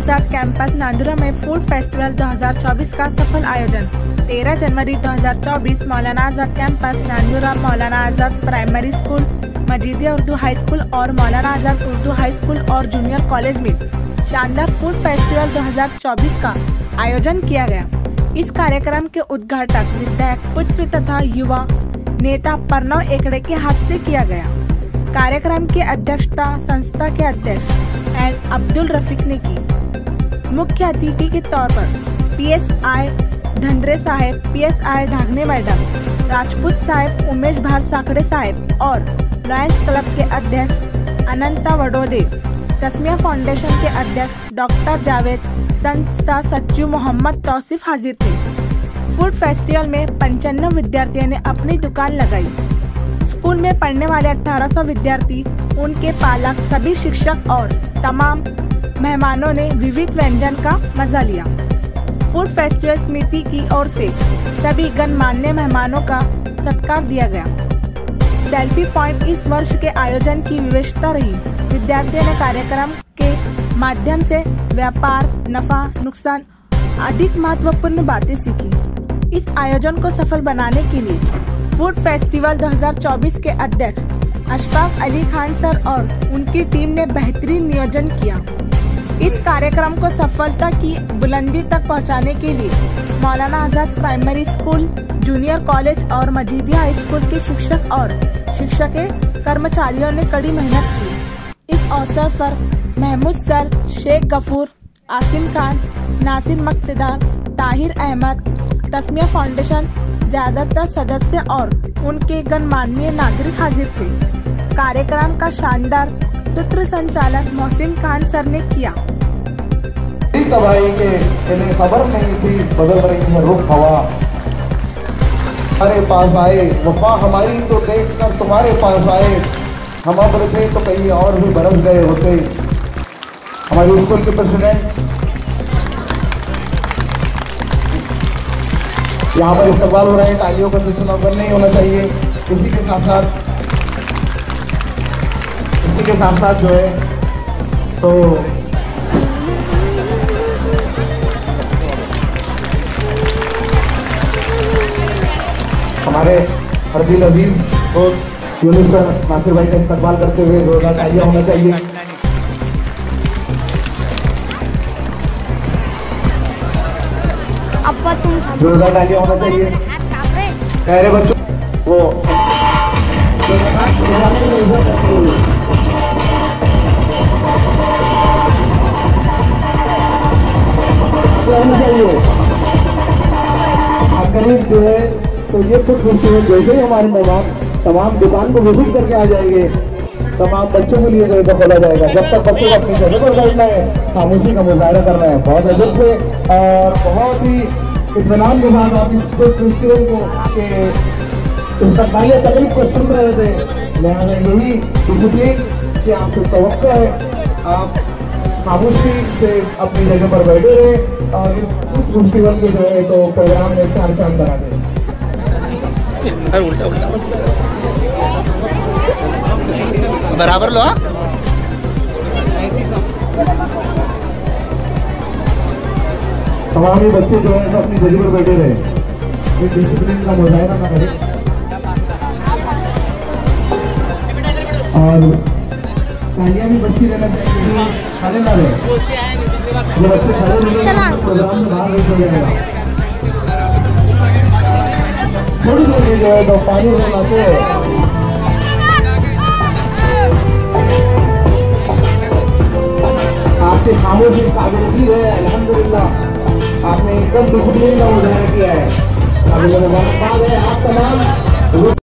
Campus Nandura में food festival 2024 का सफल आयोजन। 13 जनवरी 2024 मौलाना Azad campus Nandura, Maulana Azad primary school Majidiya Urdu high school और मौलाना आज़ाद उर्दू हाई स्कूल और जूनियर कॉलेज में शानदार फ़ूड फेस्टिवल 2024 का आयोजन किया गया। इस कार्यक्रम के उद्घाटक विधायक, पुत्र तथा युवा नेता प्रणव एकड़े के हाथ से किया गया। कार्यक्रम की अध्यक्षता संस्था के अध्यक्ष एंड अब्दुल रफीक ने की। मुख्य अतिथि के तौर पर PSI Dhanre Saheb, PSI Dhagne madam, Rajput Saheb, Umesh Bhar Sakde Saheb और लॉयंस क्लब के अध्यक्ष अनंता वडोदे, तस्मिया फाउंडेशन के अध्यक्ष डॉक्टर जावेद, संस्था सचिव मोहम्मद तौसिफ हाजिर थे। फ़ूड फेस्टिवल में पंचानवे विद्यार्थियों ने अपनी दुकान लगाई। स्कूल में पढ़ने वाले 1800 विद्यार्थी, उनके पालक सभी शिक्षक और तमाम मेहमानों ने विविध व्यंजन का मज़ा लिया। फ़ूड फेस्टिवल समिति की ओर से सभी गणमान्य मेहमानों का सत्कार दिया गया। सेल्फी पॉइंट इस वर्ष के आयोजन की विशेषता रही। विद्यार्थियों ने कार्यक्रम के माध्यम से व्यापार, नफा, नुकसान अधिक महत्वपूर्ण बातें सीखी। इस आयोजन को सफल बनाने के लिए फ़ूड फेस्टिवल 2024 के अध्यक्ष अशफाक अली खान सर और उनकी टीम ने बेहतरीन नियोजन किया। इस कार्यक्रम को सफलता की बुलंदी तक पहुँचाने के लिए Maulana Azad primary school, junior college और मजीदिया हाई स्कूल के शिक्षक और शिक्षक कर्मचारियों ने कड़ी मेहनत की। इस अवसर पर महमूद सर शेख गफूर, आसिम खान, नासिर मक्तदार, ताहिर अहमद, तस्मिया फाउंडेशन, ज़्यादातर सदस्य और उनके गणमान्य नागरिक हाजिर थे। कार्यक्रम का शानदार सूत्र संचालक मोहसिन खान सर ने किया। खबर नहीं थी बदल रही है रुख हवा। हमारे पास आए, वफा हमारी तो देख कर तुम्हारे पास आए। हम अब थे तो कहीं और भी बरस गए होते। हमारे स्कूल के प्रेसिडेंट। यहाँ पर इस्तेमाल हो रहे हैं तालियों का सिलसिला बंद नहीं होना चाहिए। इसी के साथ साथ इसी के साथ साथ जो है तो हमारे हरदील अज़ीज़ को यूनिस नासिर भाई का इस्तेमाल करते हुए जोरदार तालियाँ होना चाहिए। जोरदार तालियाँ होना चाहिए। कह रहे बच्चों वो जो है तो ये कुछ खुशी है, जैसे ही हमारे मेहमान तमाम दुकान को विज़िट करके आ जाएँगे, तमाम बच्चों के लिए जो है खोला जाएगा। जब तक बच्चों को अपनी जगह पर बैठना है, खामोशी का मुजाहरा करना है, बहुत अजब से, और बहुत ही इतमान के साथ आप इस फेस्टिवल को के इस्तकबालिया तकलीफ़ को सुन रहे थे। लिहाजा यही कि आपसे तो है, आप खामोशी से अपनी जगह पर बैठे रहे और इस फेस्टिवल के जो है तो प्रोग्राम में चार चाँद बना दे बराबर लो तमाम ही बच्चे जो है अपनी जगह पर बैठे रहे। डिसिप्लिन का मुजाहरा ना करें। और तालियाँ भी बच्ची रहना चाहिए। खड़े ना रहे। जो बच्चे खड़े रहेंगे प्रोग्राम में बाहर नहीं जाएगा। थोड़ी देर जो है तो पानी रहना तो आपके काबिलियती है अलहमदिल्ला आपने एकदम का मुजाहरा किया है। है आप तमाम।